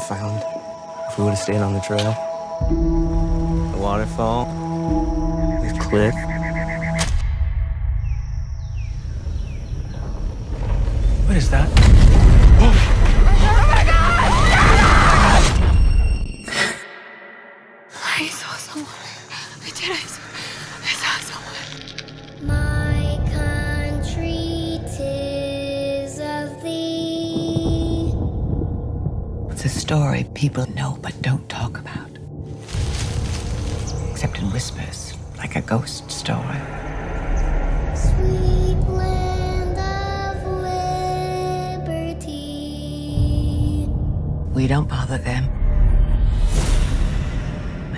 have found if we would have stayed on the trail. The waterfall, the cliff. What is that? I story people know but don't talk about. Except in whispers, like a ghost story. Sweet land of liberty. We don't bother them.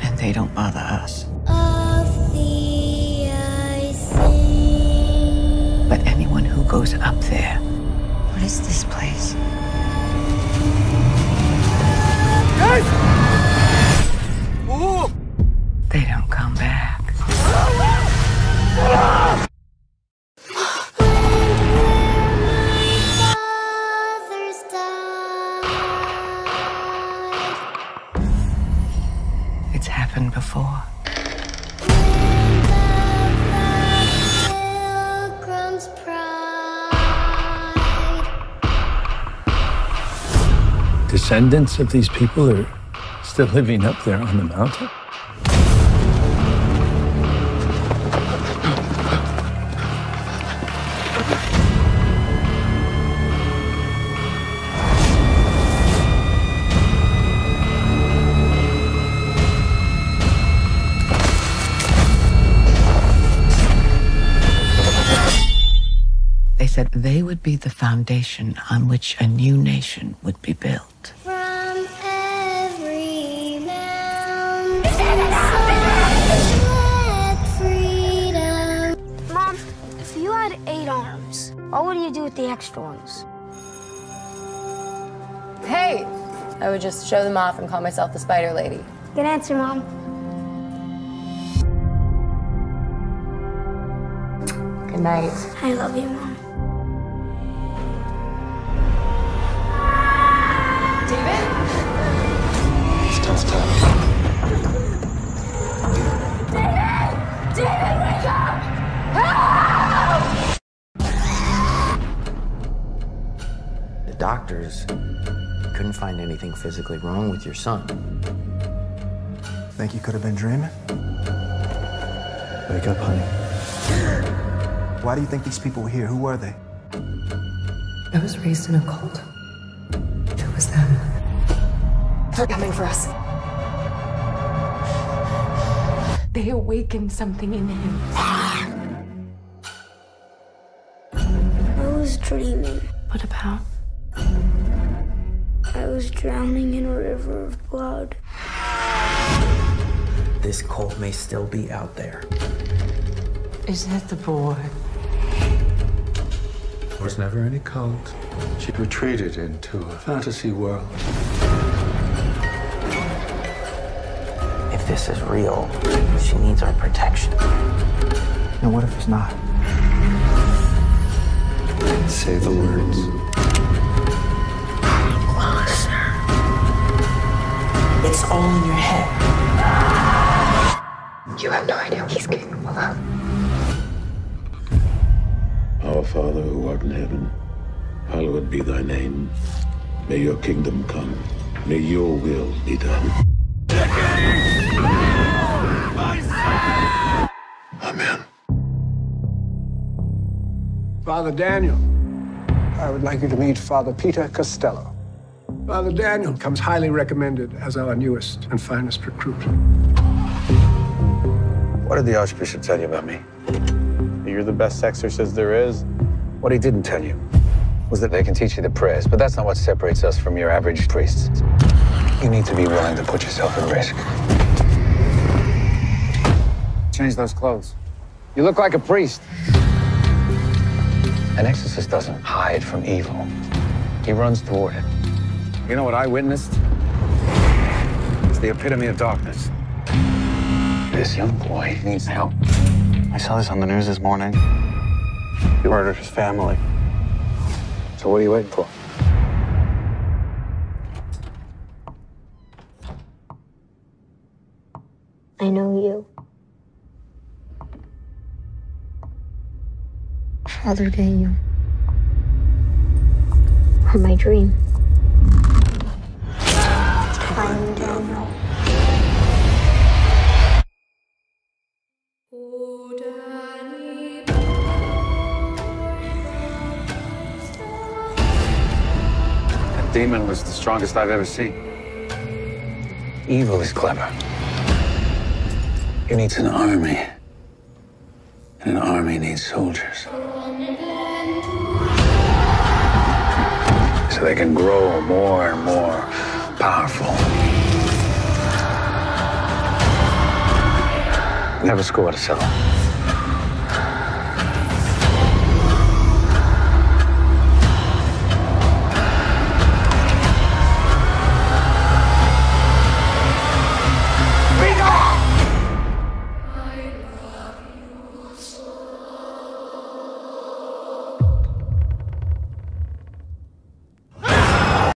And they don't bother us. Of thee I sing. But anyone who goes up there, what is this place? Descendants of these people are still living up there on the mountain? Said they would be the foundation on which a new nation would be built. From every mountain let freedom. Mom, if you had eight arms, what would you do with the extra ones? Hey! I would just show them off and call myself the Spider Lady. Good answer, Mom. Good night. I love you, Mom. Doctors couldn't find anything physically wrong with your son. Think you could have been dreaming? Wake up, honey. Why do you think these people were here? Who were they? I was raised in a cult. It was them. They're coming for us. They awakened something in him. I was dreaming. What about? I was drowning in a river of blood. This cult may still be out there. Is that the boy? There was never any cult. She retreated into a fantasy world. If this is real, she needs our protection. And what if it's not? Say the words. All in your head. You have no idea what he's capable of. Our Father who art in heaven, hallowed be thy name. May your kingdom come. May your will be done. Amen. Father Daniel, I would like you to meet Father Peter Costello. Father Daniel comes highly recommended as our newest and finest recruit. What did the Archbishop tell you about me? You're the best exorcist there is. What he didn't tell you was that they can teach you the prayers, but that's not what separates us from your average priests. You need to be willing to put yourself at risk. Change those clothes. You look like a priest. An exorcist doesn't hide from evil. He runs toward it. You know what I witnessed? It's the epitome of darkness. This young boy needs help. I saw this on the news this morning. He murdered his family. So what are you waiting for? I know you. Father Daniel. From my dream. I'm um, Daniel. That demon was the strongest I've ever seen. Evil is clever. It needs an army. And an army needs soldiers. So they can grow more and more powerful. Never have a settle.